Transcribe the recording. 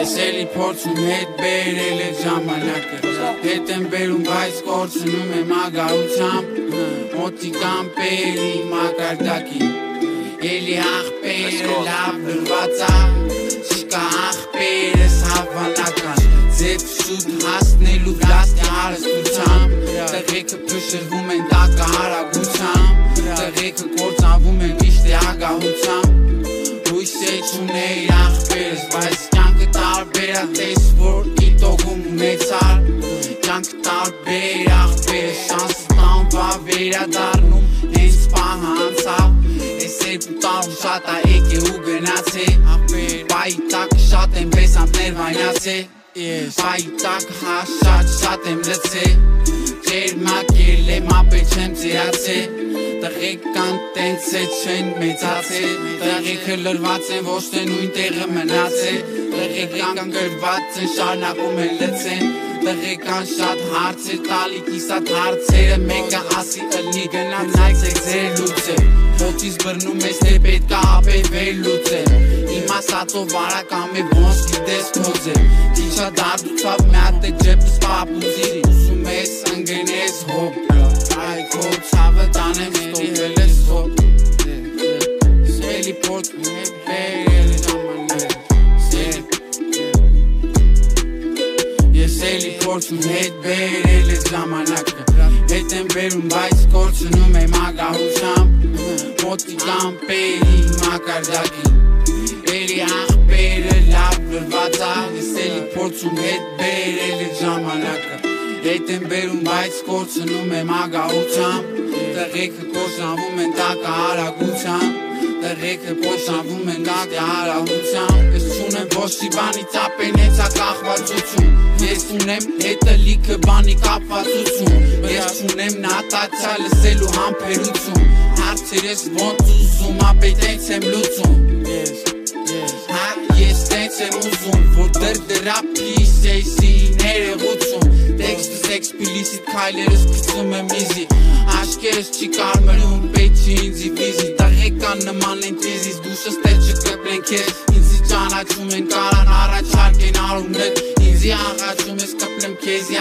փորձում հետ բերել է ժամանակը Հետ եմ բերում բայց կորցնում եմ ագահությամբ Մոտիկան պերի մակարդակի Էլի աղբերը լավ լրվածա Չկա աղբերս հավանական Ձետ շուտ հասնելու գլաստի հարստությամբ Տղեկը պշրվում են տակը հարագությամբ Տղեկը կործանվում են միշտ է ագահությամբ երկու տարում շատ ա եկե ու գնացե Բայի տակ շատ եմ բեսանտներ վայնացե Բայի տակ հա շատ շատ եմ լծե Ջերմակել եմ ապե չեմ ծիրացե Տղեկ կան տենց է չեն մեծացե Տղեկը լրված են ոչ թե նույն տեղը մնացե Տղեկ կան գրված են շարնակում են լծեն Տղեկան շատ հարց է տալի կիսատ հարցերը Մեկը ասի ըլնի գնացեք ձեր լուծե Փոթից բրնում ես թե պետքա ապե վեր լուծե Իմ ասածով վարակամ է ոնց գիտես քոձե Թիչա դարդուցավ միատ է ջեպս պապուծիրի Ուսում ես ընգնես հոպ Այ քո ցավը տանեմ ստովել ես հոպ Սելի պորտ մի բերել էլի փորձում հետ բերել ես ժամանակը Հետ եմ բերում բայց կորցնում եմ ագահությամբ Մոտիկան պերի մակարդակի Էլի աղբերը լավ լրվածա Ես էլի փորձում հետ բերել ես ժամանակը Հետ եմ բերում, բայց կորցնում եմ ագահությամբ Տղեկը կործանվում են տակը հարագությամբ Տղեկը կործանվում են տակը հարահությամբ Ես չունեմ ոչի բանի ծապեն հեցա կախվածություն Ես ունեմ հետը լիքը բանի կապվածություն Ես չունեմ նատացյա լսելու համպերություն Հարցեր ես ոնց ուզում, ապե տենց եմ լուծում Հա ես տենց եմ ուզում, որ դր դրա պիս էյսի ներեղություն Տեքստս էքսպիլիսիտ քայլերս գցում եմ իզի Աշկերս չի կարմրում պետք չի ինձի վիզի Տղեկան նման են տիզիս դուշս տեղ չկպլեն քեզ Ինձի ճանաչում են կարան առաջարկ են արումներ Ինձի աղաչում ես կպլեմ քեզի